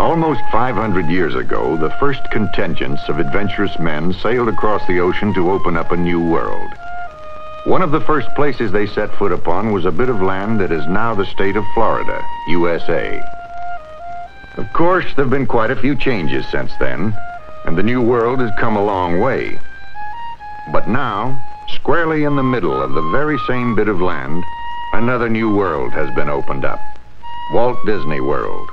Almost 500 years ago, the first contingents of adventurous men sailed across the ocean to open up a new world. One of the first places they set foot upon was a bit of land that is now the state of Florida, USA. Of course, there have been quite a few changes since then, and the new world has come a long way. But now, squarely in the middle of the very same bit of land, another new world has been opened up. Walt Disney World.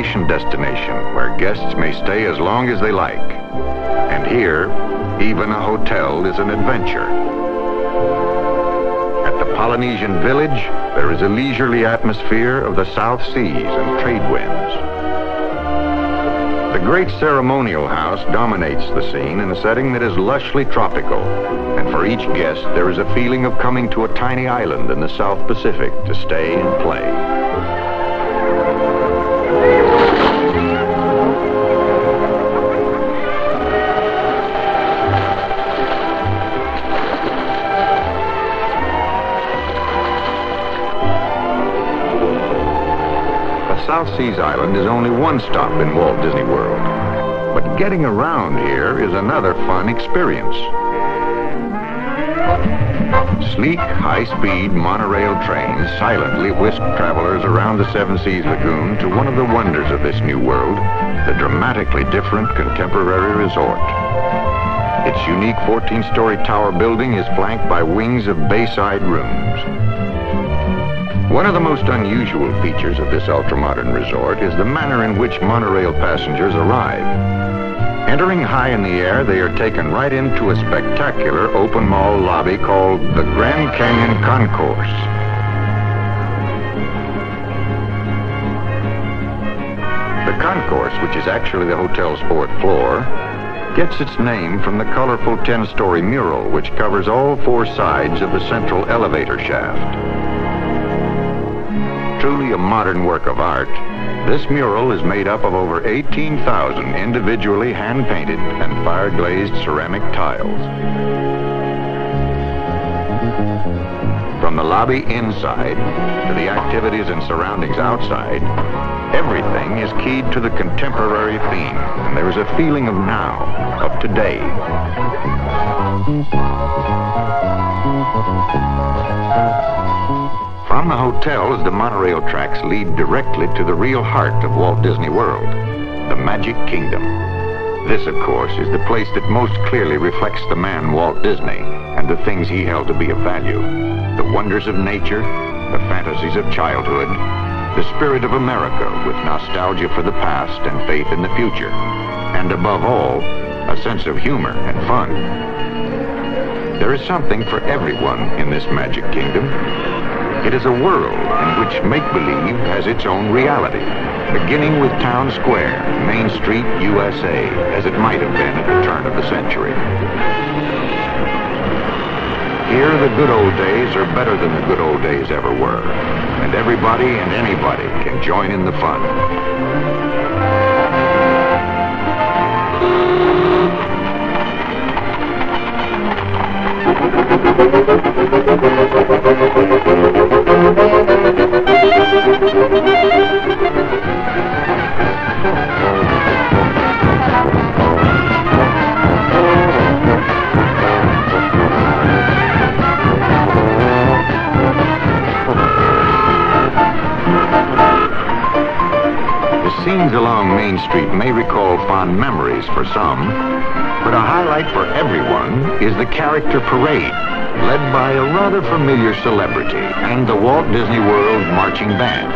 Vacation destination where guests may stay as long as they like. And here, even a hotel is an adventure. At the Polynesian Village, there is a leisurely atmosphere of the South Seas and trade winds. The great ceremonial house dominates the scene in a setting that is lushly tropical. And for each guest, there is a feeling of coming to a tiny island in the South Pacific to stay and play. South Seas Island is only one stop in Walt Disney World. But getting around here is another fun experience. Sleek, high-speed monorail trains silently whisk travelers around the Seven Seas Lagoon to one of the wonders of this new world, the dramatically different contemporary resort. Its unique 14-story tower building is flanked by wings of bayside rooms. One of the most unusual features of this ultramodern resort is the manner in which monorail passengers arrive. Entering high in the air, they are taken right into a spectacular open mall lobby called the Grand Canyon Concourse. The concourse, which is actually the hotel's fourth floor, gets its name from the colorful 10-story mural which covers all four sides of the central elevator shaft. Truly a modern work of art, this mural is made up of over 18,000 individually hand-painted and fire-glazed ceramic tiles. From the lobby inside to the activities and surroundings outside, everything is keyed to the contemporary theme, and there is a feeling of now, of today. From the hotels, the monorail tracks lead directly to the real heart of Walt Disney World, the Magic Kingdom. This, of course, is the place that most clearly reflects the man Walt Disney and the things he held to be of value. The wonders of nature, the fantasies of childhood, the spirit of America with nostalgia for the past and faith in the future, and above all, a sense of humor and fun. There is something for everyone in this Magic Kingdom. It is a world in which make-believe has its own reality, beginning with Town Square, Main Street, USA, as it might have been at the turn of the century. Here, the good old days are better than the good old days ever were, and everybody and anybody can join in the fun. Memories for some, but a highlight for everyone is the Character Parade, led by a rather familiar celebrity and the Walt Disney World Marching Band.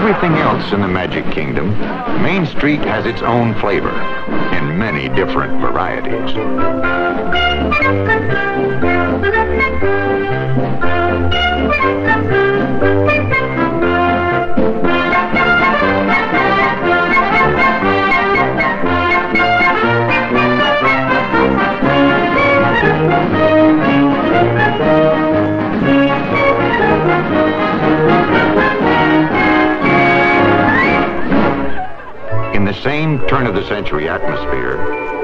Everything else in the Magic Kingdom, Main Street has its own flavor in many different varieties. Same turn of the century atmosphere,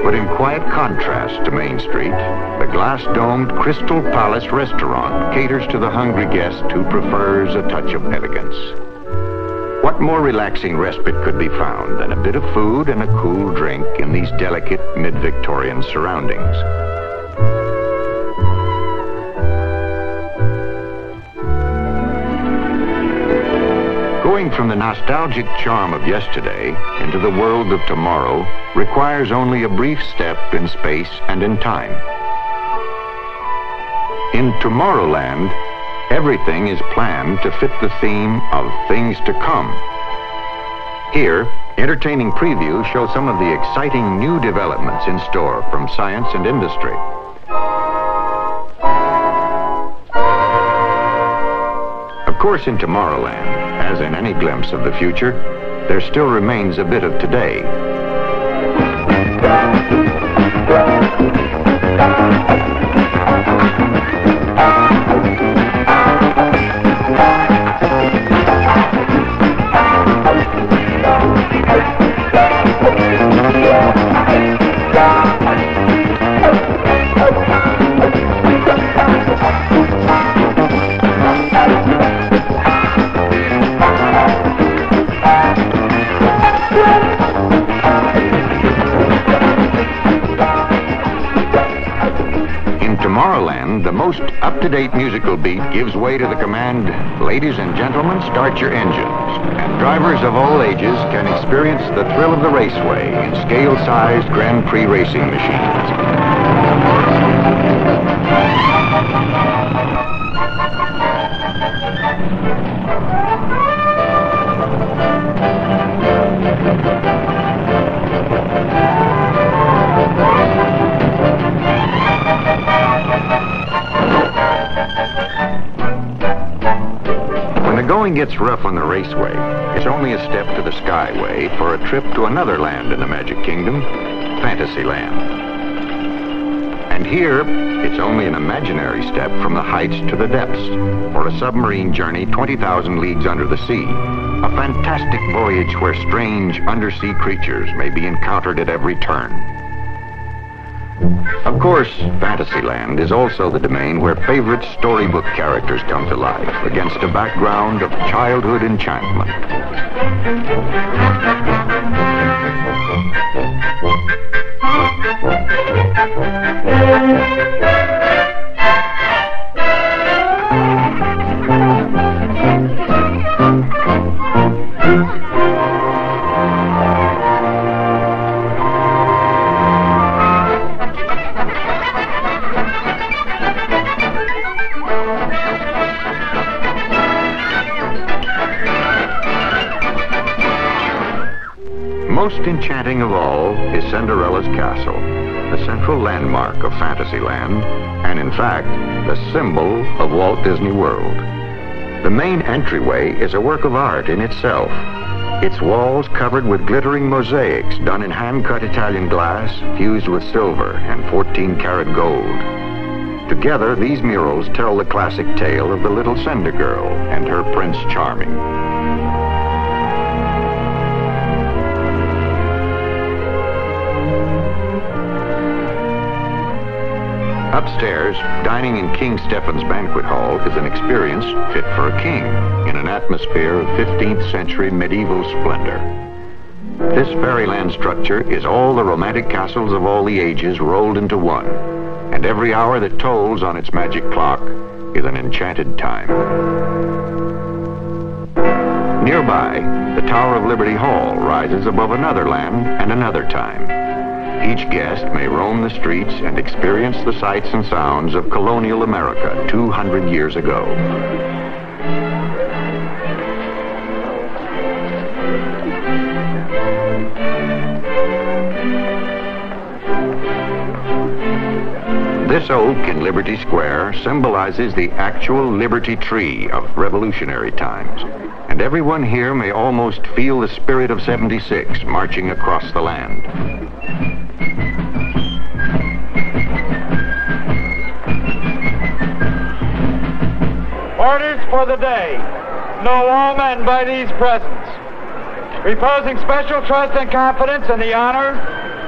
but in quiet contrast to Main Street, the glass domed Crystal Palace restaurant caters to the hungry guest who prefers a touch of elegance. What more relaxing respite could be found than a bit of food and a cool drink in these delicate mid Victorian surroundings? Going from the nostalgic charm of yesterday into the world of tomorrow requires only a brief step in space and in time. In Tomorrowland, everything is planned to fit the theme of things to come. Here, entertaining previews show some of the exciting new developments in store from science and industry. Course, in Tomorrowland, as in any glimpse of the future, there still remains a bit of today. The most up-to-date musical beat gives way to the command, ladies and gentlemen, start your engines. And drivers of all ages can experience the thrill of the raceway in scale-sized Grand Prix racing machines. Gets rough on the raceway, it's only a step to the Skyway for a trip to another land in the Magic Kingdom, Fantasyland. And here, it's only an imaginary step from the heights to the depths for a submarine journey 20,000 leagues under the sea. A fantastic voyage where strange undersea creatures may be encountered at every turn. Of course, Fantasyland is also the domain where favorite storybook characters come to life against a background of childhood enchantment. Most enchanting of all is Cinderella's castle, the central landmark of Fantasyland, and in fact, the symbol of Walt Disney World. The main entryway is a work of art in itself. Its walls covered with glittering mosaics done in hand-cut Italian glass, fused with silver and 14-karat gold. Together, these murals tell the classic tale of the little Cinder Girl and her Prince Charming. Upstairs, dining in King Stefan's Banquet Hall is an experience fit for a king in an atmosphere of 15th century medieval splendor. This fairyland structure is all the romantic castles of all the ages rolled into one, and every hour that tolls on its magic clock is an enchanted time. Nearby, the Tower of Liberty Hall rises above another land and another time. Each guest may roam the streets and experience the sights and sounds of colonial America 200 years ago. This oak in Liberty Square symbolizes the actual Liberty Tree of revolutionary times. And everyone here may almost feel the spirit of 76 marching across the land. Orders for the day. Know all men by these presents. Reposing special trust and confidence in the honor,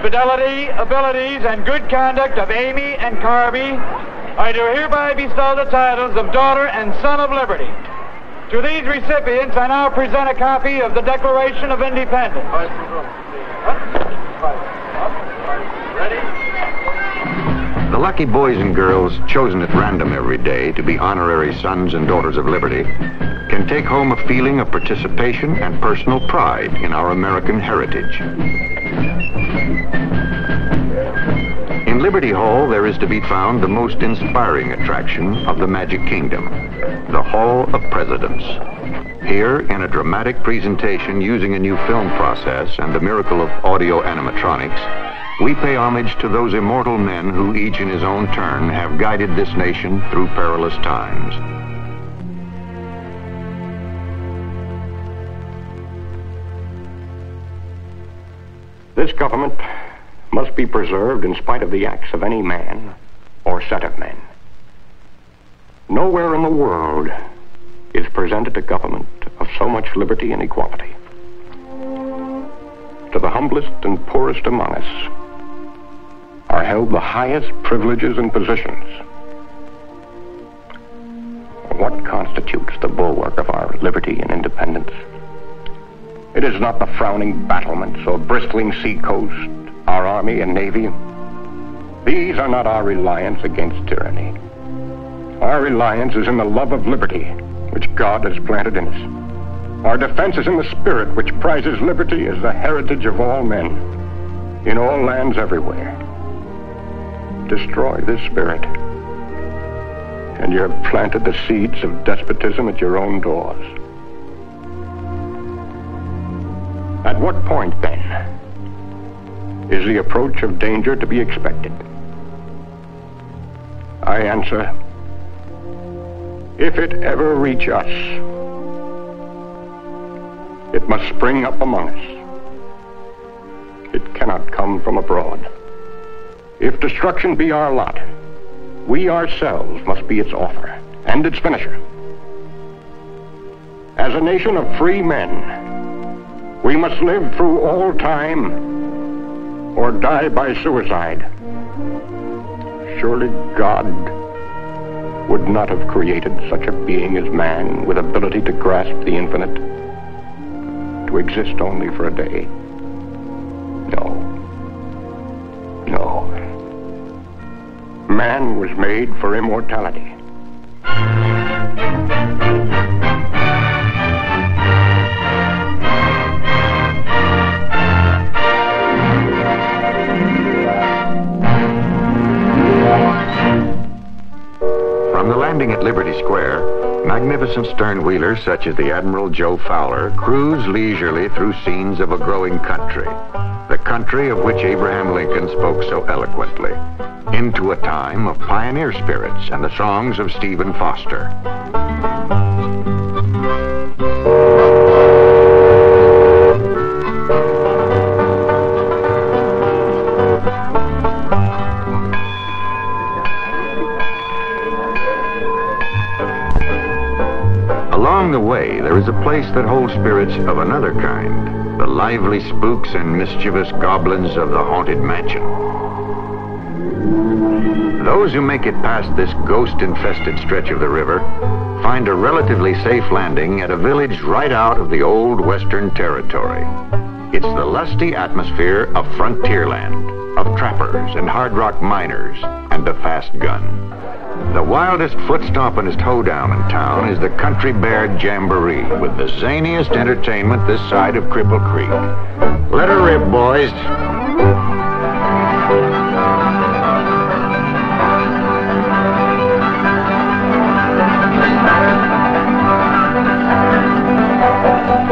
fidelity, abilities, and good conduct of Amy and Carby, I do hereby bestow the titles of Daughter and Son of Liberty. To these recipients, I now present a copy of the Declaration of Independence. The lucky boys and girls chosen at random every day to be honorary sons and daughters of liberty can take home a feeling of participation and personal pride in our American heritage. In Liberty Hall, there is to be found the most inspiring attraction of the Magic Kingdom, the Hall of Presidents. Here, in a dramatic presentation using a new film process and the miracle of audio animatronics, we pay homage to those immortal men who each in his own turn have guided this nation through perilous times. This government must be preserved in spite of the acts of any man or set of men. Nowhere in the world is presented a government of so much liberty and equality. To the humblest and poorest among us are held the highest privileges and positions. What constitutes the bulwark of our liberty and independence? It is not the frowning battlements or bristling seacoast, our army and navy. These are not our reliance against tyranny. Our reliance is in the love of liberty, which God has planted in us. Our defense is in the spirit which prizes liberty as the heritage of all men, in all lands everywhere. Destroy this spirit, and you have planted the seeds of despotism at your own doors. At what point, then, is the approach of danger to be expected? I answer, if it ever reach us, it must spring up among us. It cannot come from abroad. If destruction be our lot, we ourselves must be its author and its finisher. As a nation of free men, we must live through all time or die by suicide. Surely God would not have created such a being as man with ability to grasp the infinite, to exist only for a day. Man was made for immortality. From the landing at Liberty Square, magnificent stern wheelers such as the Admiral Joe Fowler cruise leisurely through scenes of a growing country, country of which Abraham Lincoln spoke so eloquently, into a time of pioneer spirits and the songs of Stephen Foster. Along the way, there is a place that holds spirits of another kind, the lively spooks and mischievous goblins of the Haunted Mansion. Those who make it past this ghost-infested stretch of the river find a relatively safe landing at a village right out of the old Western Territory. It's the lusty atmosphere of frontierland, of trappers and hard rock miners, and the fast gun. The wildest foot stompingest hoedown in town is the Country Bear Jamboree, with the zaniest entertainment this side of Cripple Creek. Let her rip, boys.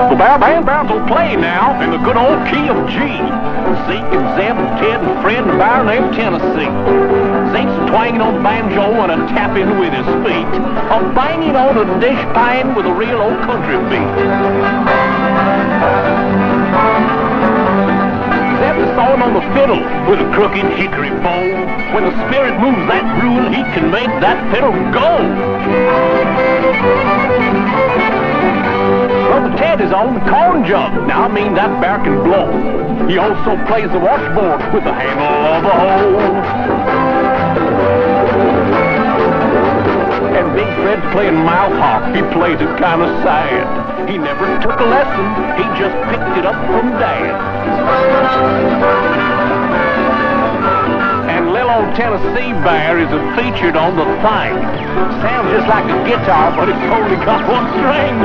The bound to play now in the good old key of G. Zeke and Zeb and Ted and Fred and Byron named Tennessee. Zeke's twanging on the banjo and a tapping with his feet. A banging on a dish pan with a real old country beat. Zeb is sawing on the fiddle with a crooked hickory bow. When the spirit moves that rule, he can make that fiddle go. Brother Ted is on the corn jug. Now I mean that bear can blow. He also plays the washboard with the handle of a hoe. And Big Fred's playing mouth harp. He plays it kind of sad. He never took a lesson. He just picked it up from Dad. Old Tennessee Bear is featured on the thing. Sounds just like a guitar, but it's only got one string.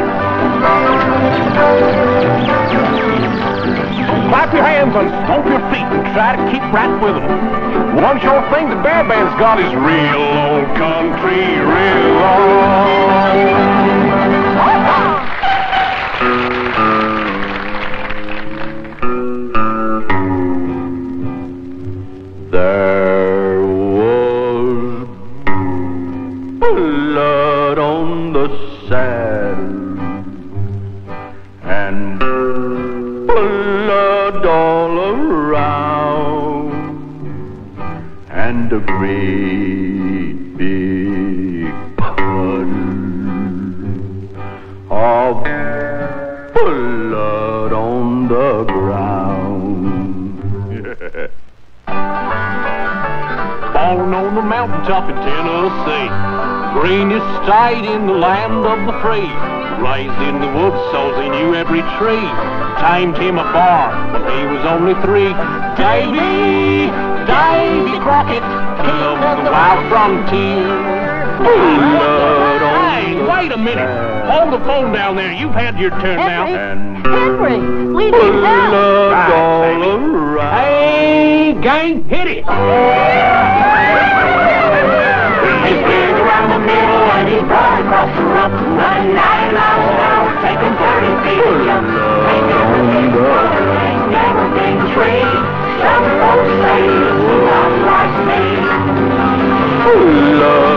Clap your hands and stomp your feet and try to keep right with them. One sure thing the Bear Band's got is real old country, real old. Of blood on the ground. Born on the mountaintop in Tennessee, greenest state in the land of the free. Raised in the woods, so he knew every tree. Tamed him a bar when he was only three. Davy, Davy Crockett, king of the wild frontier. Blood on hey, wait a minute. Hold the phone down there. You've had your turn now. Henry, Henry, we need help. Blood all. Hey, gang, hit it. He's big around the middle and he's broad across the rump. Nine, nine miles an hour, taking 30 feet to jump. Ain't never been brother, ain't never been tree. Some folks say it's not like me. Blood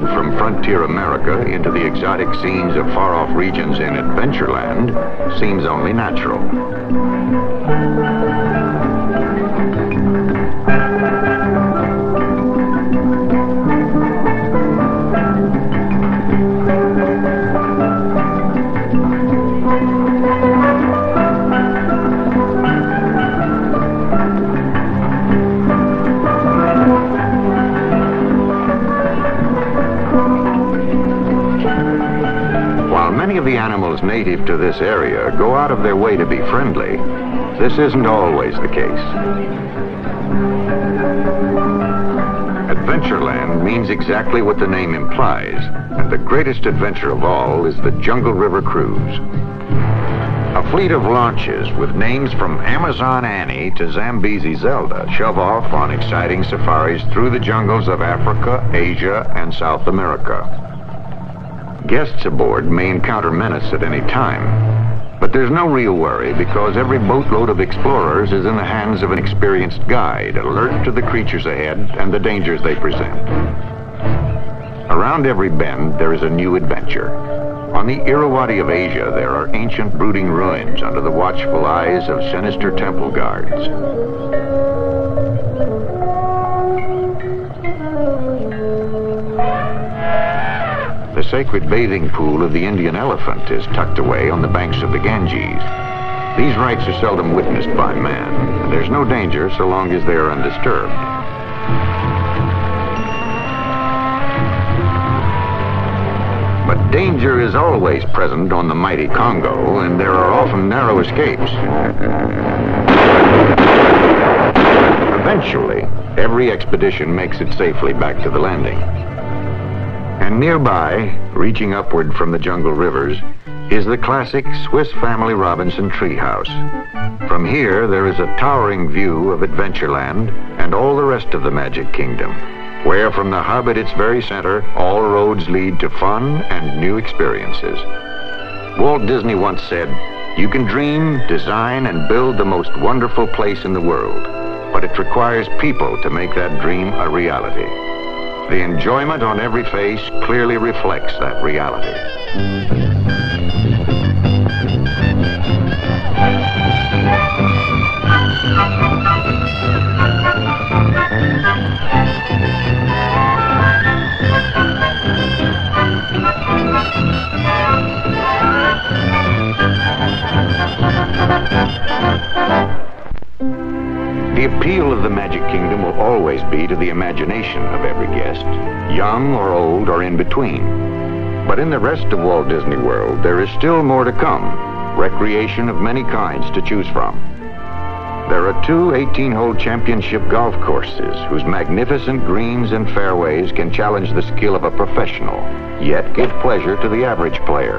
from frontier America into the exotic scenes of far off regions in Adventureland seems only natural. This area go out of their way to be friendly, this isn't always the case. Adventureland means exactly what the name implies, and the greatest adventure of all is the Jungle River Cruise. A fleet of launches with names from Amazon Annie to Zambezi Zelda shove off on exciting safaris through the jungles of Africa, Asia, and South America. Guests aboard may encounter menace at any time, but there's no real worry because every boatload of explorers is in the hands of an experienced guide, alert to the creatures ahead and the dangers they present. Around every bend, there is a new adventure. On the Irrawaddy of Asia, there are ancient brooding ruins under the watchful eyes of sinister temple guards. The sacred bathing pool of the Indian elephant is tucked away on the banks of the Ganges. These rites are seldom witnessed by man. And there's no danger so long as they are undisturbed. But danger is always present on the mighty Congo, and there are often narrow escapes. Eventually, every expedition makes it safely back to the landing. And nearby, reaching upward from the jungle rivers, is the classic Swiss Family Robinson treehouse. From here, there is a towering view of Adventureland and all the rest of the Magic Kingdom, where from the hub at its very center, all roads lead to fun and new experiences. Walt Disney once said, You can dream, design, and build the most wonderful place in the world, but it requires people to make that dream a reality. The enjoyment on every face clearly reflects that reality. Always be to the imagination of every guest, young or old or in between. But in the rest of Walt Disney World, there is still more to come, recreation of many kinds to choose from. There are two 18-hole championship golf courses whose magnificent greens and fairways can challenge the skill of a professional, yet give pleasure to the average player,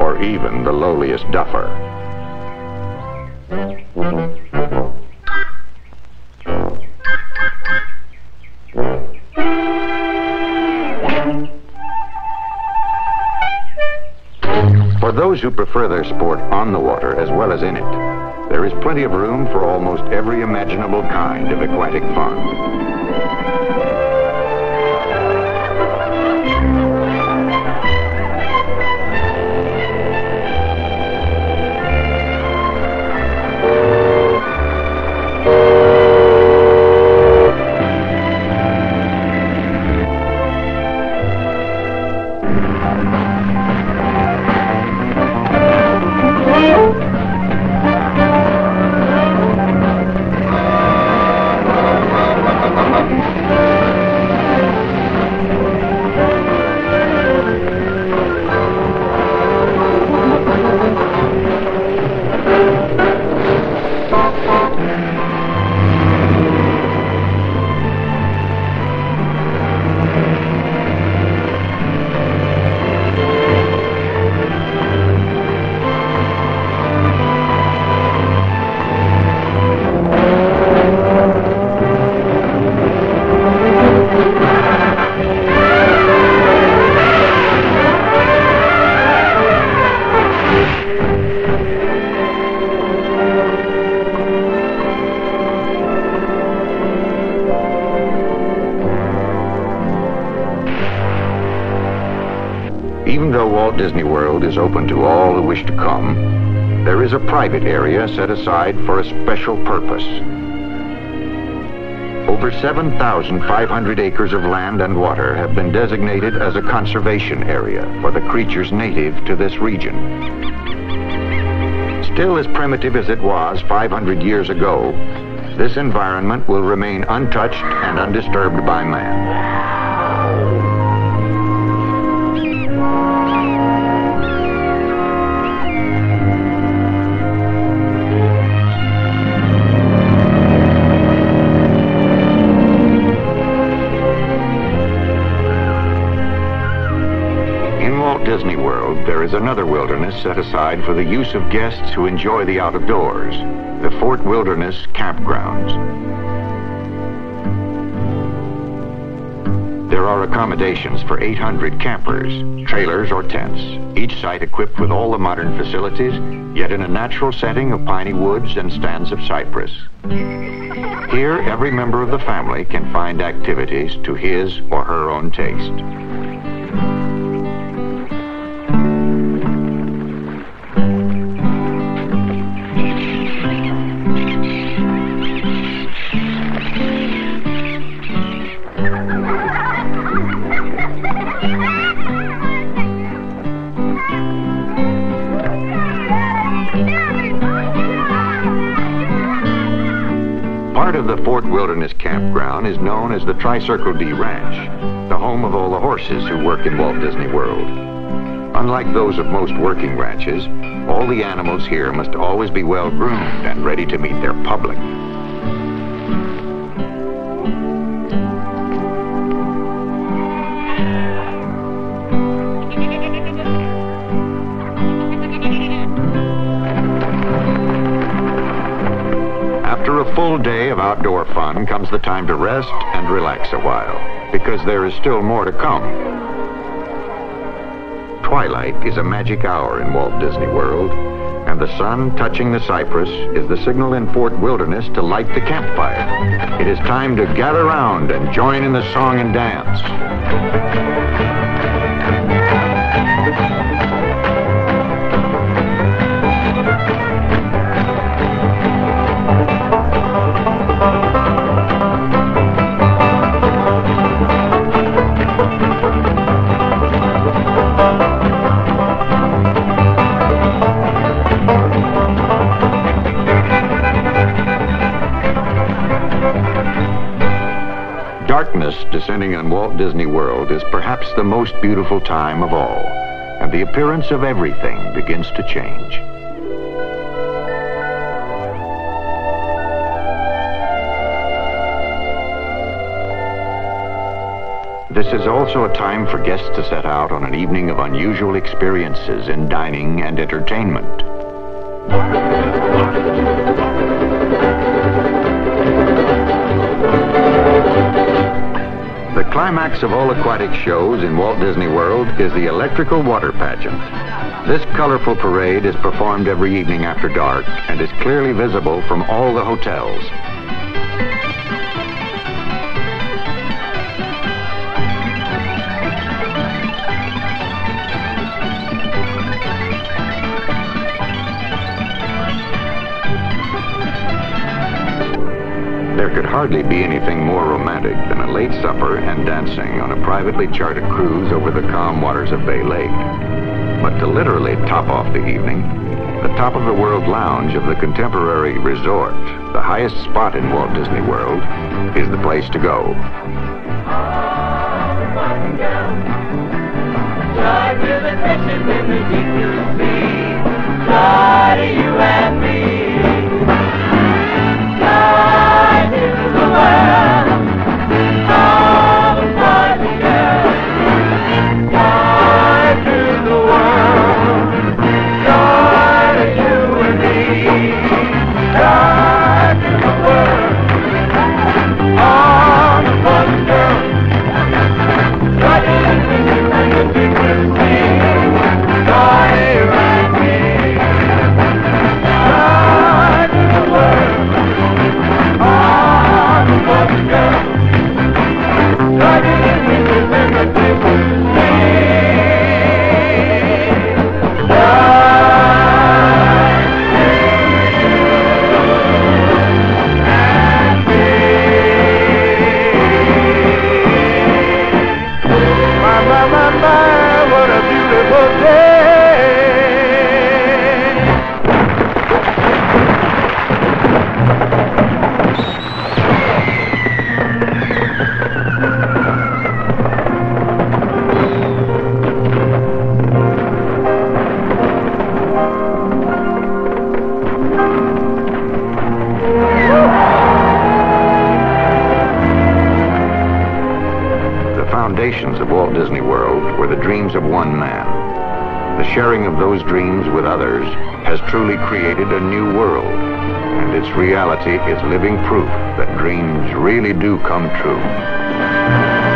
or even the lowliest duffer. Those who prefer their sport on the water as well as in it, there is plenty of room for almost every imaginable kind of aquatic fun. World is open to all who wish to come, there is a private area set aside for a special purpose. Over 7,500 acres of land and water have been designated as a conservation area for the creatures native to this region. Still as primitive as it was 500 years ago, this environment will remain untouched and undisturbed by man. Is another wilderness set aside for the use of guests who enjoy the out of doors, the Fort Wilderness Campgrounds. There are accommodations for 800 campers, trailers, or tents, each site equipped with all the modern facilities, yet in a natural setting of piney woods and stands of cypress. Here, every member of the family can find activities to his or her own taste. Of the Fort Wilderness campground is known as the Tri-Circle-D Ranch, the home of all the horses who work in Walt Disney World. Unlike those of most working ranches, all the animals here must always be well groomed and ready to meet their public. Outdoor fun comes the time to rest and relax a while, because there is still more to come. Twilight is a magic hour in Walt Disney World, and the sun touching the cypress is the signal in Fort Wilderness to light the campfire. It is time to gather round and join in the song and dance. Disney World is perhaps the most beautiful time of all, and the appearance of everything begins to change. This is also a time for guests to set out on an evening of unusual experiences in dining and entertainment. The climax of all aquatic shows in Walt Disney World is the electrical water pageant. This colorful parade is performed every evening after dark and is clearly visible from all the hotels. Hardly be anything more romantic than a late supper and dancing on a privately chartered cruise over the calm waters of Bay Lake. But to literally top off the evening, the top of the world lounge of the contemporary resort, the highest spot in Walt Disney World, is the place to go. Fly to the in the deep blue sea. Fly to you and me. To reality is living proof that dreams really do come true.